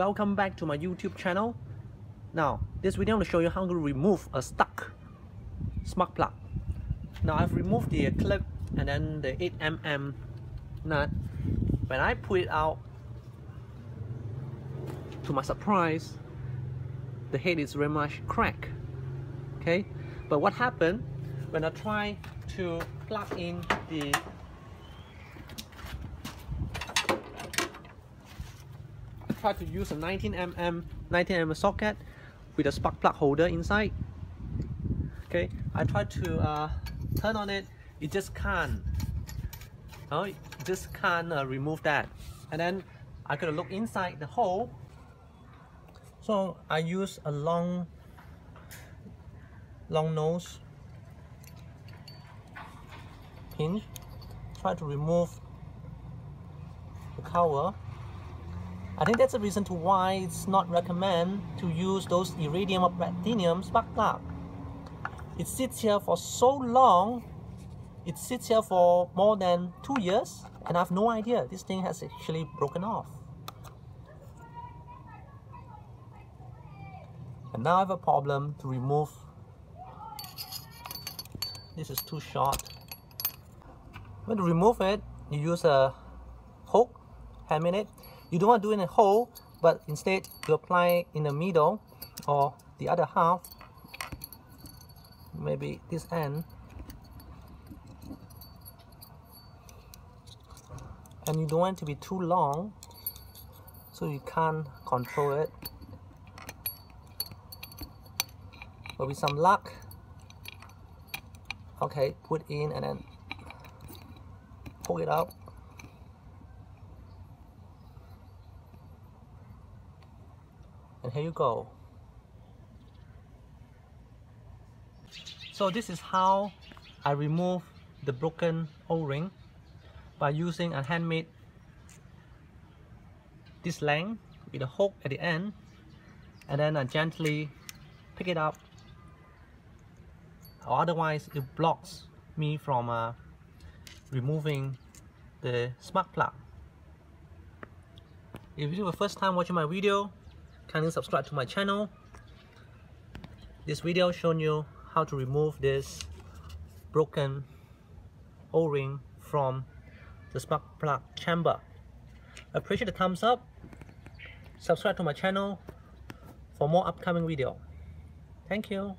welcome back to my YouTube channel. Now this video I'm going to show you how to remove a stuck spark plug. Now I've removed the clip and then the 8mm nut. When I pull it out to my surprise the head is very much cracked okay? But what happened when I try to plug in the Try to use a 19mm 19mm socket with a spark plug holder inside. Okay I try to uh, turn on it. It just can't oh, it just can't uh, remove that. And then I gotta look inside the hole. So I use a long long nose pinch try to remove the cover I think that's the reason to why it's not recommend to use those iridium or platinum spark plug. It sits here for so long it sits here for more than two years and I have no idea this thing has actually broken off. And now I have a problem to remove. This is too short. When to remove it you use a hook hammer it you don't want to do it in a hole but instead you apply in the middle or the other half. Maybe this end. And you don't want it to be too long so you can't control it. But with some luck. Okay put in and then pull it out and here you go. So this is how I remove the broken o-ring by using a handmade this length with a hook at the end and then I gently pick it up. Otherwise it blocks me from uh, removing the spark plug. If you are the first time watching my video kindly subscribe to my channel. This video showing you how to remove this broken o-ring from the spark plug chamber. Appreciate the thumbs up. Subscribe to my channel for more upcoming video. Thank you